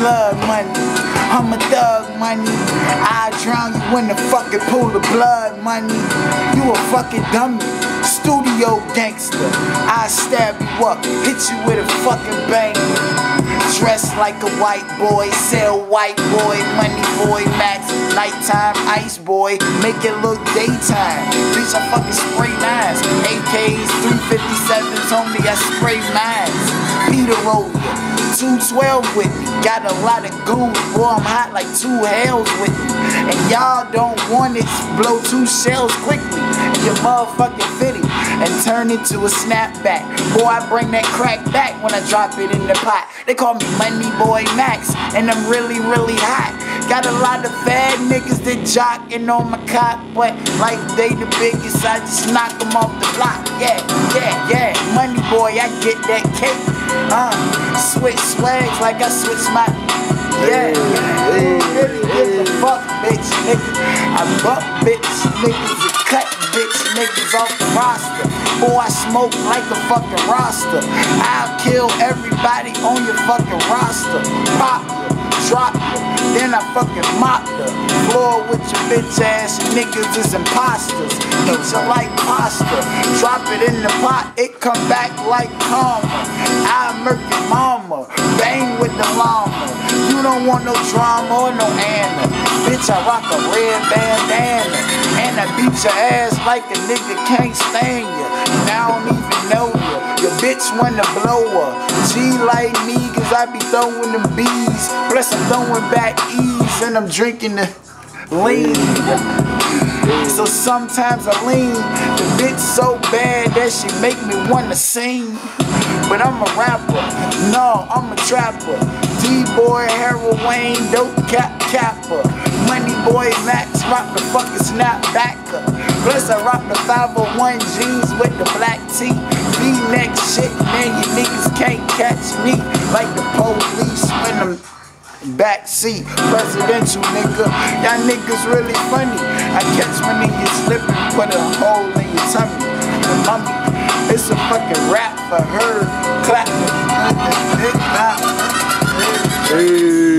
blood money. I'm a thug money. I drown you in the fucking pool of blood money. You a fucking dummy. Studio gangster. I stab you up, hit you with a fucking bang. Dressed like a white boy, sell white boy, money boy, max, nighttime, ice boy, make it look daytime. Bitch, I fucking spray nines, AKs, 357s, homie, I spray nines. Peter Roller, 212 with me, got a lot of goons, boy, I'm hot like two hells with me. And y'all don't want it, blow two shells quickly, and your motherfucking fitty, and turn it to a snapback. Boy, I bring that crack back when I drop it in the pot. They call me Money Boy Max, and I'm really, really hot. Got a lot of fat niggas that jockin' on my cock, but like they the biggest, I just knock them off the block. Yeah, yeah, yeah. Money boy, I get that cake. Uh, switch swags like I switch my. Yeah, yeah. Really give a fuck, bitch, nigga? I buck bitch niggas and cut bitch niggas off the roster. Boy, I smoke like a fucking roster. I'll kill everybody on your fucking roster. Pop fucking mop the floor with your bitch ass niggas is imposters. Eat you like pasta, drop it in the pot, it come back like karma. I murk your mama, bang with the llama. You don't want no drama or no Anna. Bitch, I rock a red bandana. And I beat your ass like a nigga can't stand ya. And I don't even know ya. Your bitch wanna blow her. G like me, cause I be throwing them bees. Plus I'm throwing back E's and I'm drinking the lean. So sometimes I lean. The bitch so bad that she make me wanna sing. But I'm a rapper, no, I'm a trapper. D-boy, heroin, dope cap capper. Money boy Max, rock the fucking snapbacker. Plus I rock the 501 jeans with the black tee. V-neck shit, man, you niggas can't catch me. Like the police when I'm backseat presidential nigga. Y'all niggas really funny. I catch my niggas slipping, put a hole in your tummy. The mummy, it's a fucking rap for her. Clap. Hey.